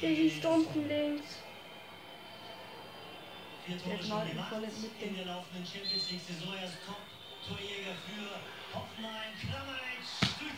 Digi Stumpen links. Der Knall im vollen In der laufenden Champions League Saison erst Top Torjäger für